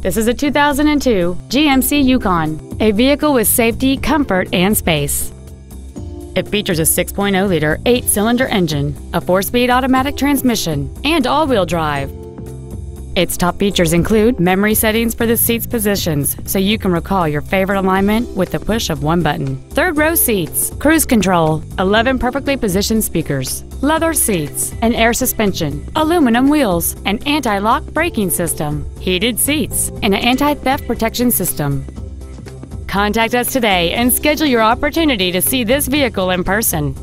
This is a 2002 GMC Yukon, a vehicle with safety, comfort, and space. It features a 6.0-liter eight-cylinder engine, a four-speed automatic transmission, and all-wheel drive. Its top features include memory settings for the seat's positions, so you can recall your favorite alignment with the push of one button. Third row seats, cruise control, 11 perfectly positioned speakers, leather seats, an air suspension, aluminum wheels, an anti-lock braking system, heated seats, and an anti-theft protection system. Contact us today and schedule your opportunity to see this vehicle in person.